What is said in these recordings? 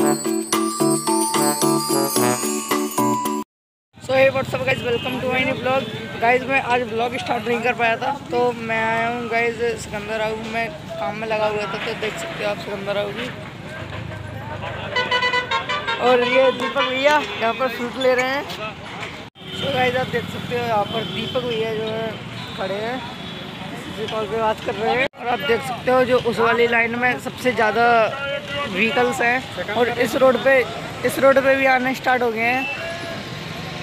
So hey whatsapp guys welcome to my new blog guys मैं आज blog start नहीं कर पाया था तो मैं आया हूँ गाइज़ सिकंदर आऊ मैं काम में लगा हुआ था तो देख सकते हो आप सिकंदर आऊ भी और ये दीपक भैया यहाँ पर फ्रूट ले रहे हैं। सो गाइज़ आप देख सकते हो यहाँ पर दीपक भैया जो है, खड़े हैं। किसी कॉल पे बात कर रहे हैं। और आप देख सकते हो जो उस वाली लाइन में सबसे ज़्यादा व्हीकल्स हैं और इस रोड पे, इस रोड पे भी आने स्टार्ट हो गए हैं।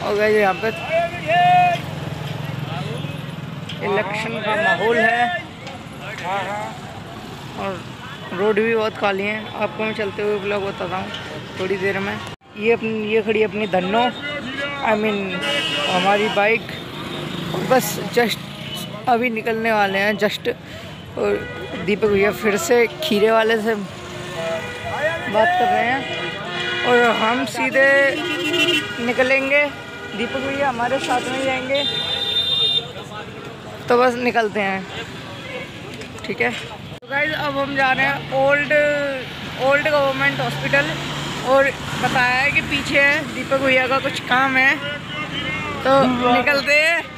और गए यहाँ पे। इलेक्शन का माहौल है। और रोड भी बहुत खाली है। आपको मैं चलते हुए ब्लॉग बताता हूँ थोड़ी देर में। ये अपनी, ये खड़ी अपनी धन्नो आई मीन हमारी बाइक और बस जस्ट अभी निकलने वाले हैं जस्ट और दीपक भैया फिर से खीरे वाले से बात कर रहे हैं। और हम सीधे निकलेंगे। दीपक भैया हमारे साथ में जाएँगे। तो बस निकलते हैं। ठीक है? तो गाइज़ अब हम जा रहे हैं ओल्ड ओल्ड गवर्नमेंट हॉस्पिटल और बताया है कि पीछे है दीपक भैया का कुछ काम है। तो निकलते हैं।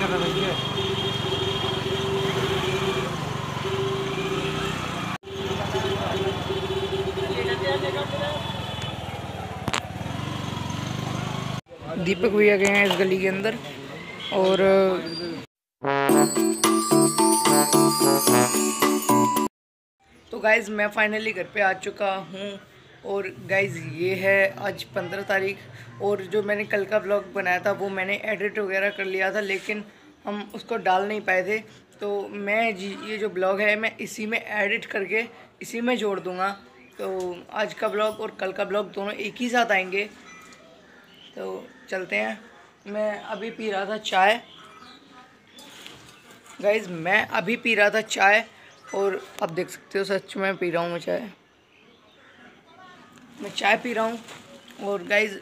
कर रही है? दीपक भैया गए हैं इस गली के अंदर और तो गाइज़ मैं फाइनली घर पे आ चुका हूँ। और गाइज़ ये है आज पंद्रह तारीख और जो मैंने कल का ब्लॉग बनाया था, वो मैंने एडिट वगैरह कर लिया था, लेकिन हम उसको डाल नहीं पाए थे। तो मैं ये जो ब्लॉग है, मैं इसी में एडिट करके इसी में जोड़ दूँगा। तो आज का ब्लॉग और कल का ब्लॉग दोनों एक ही साथ आएँगे। तो चलते हैं। मैं अभी पी रहा था चाय। गाइज़ मैं अभी पी रहा था चाय और आप देख सकते हो, सच में पी रहा हूँ मैं चाय। मैं चाय पी रहा हूँ। और गाइज़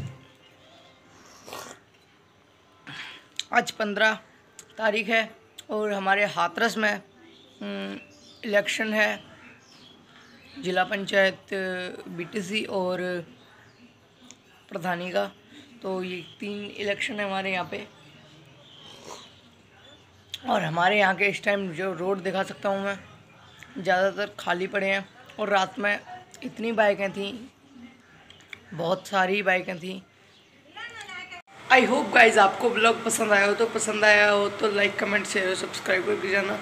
आज पंद्रह तारीख है और हमारे हाथरस में इलेक्शन है। जिला पंचायत बीटीसी और प्रधानी का। तो ये तीन इलेक्शन है हमारे यहाँ पे। और हमारे यहाँ के इस टाइम जो रोड दिखा सकता हूँ मैं, ज़्यादातर खाली पड़े हैं और रात में इतनी बाइकें थी बहुत सारी बाइकें थी। आई होप गाइज़ आपको ब्लॉग पसंद आया हो तो पसंद आया हो तो लाइक कमेंट शेयर सब्सक्राइब करके जाना।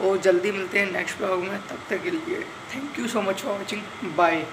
और जल्दी मिलते हैं नेक्स्ट ब्लॉग में, तब तक के लिए thank you so much for watching bye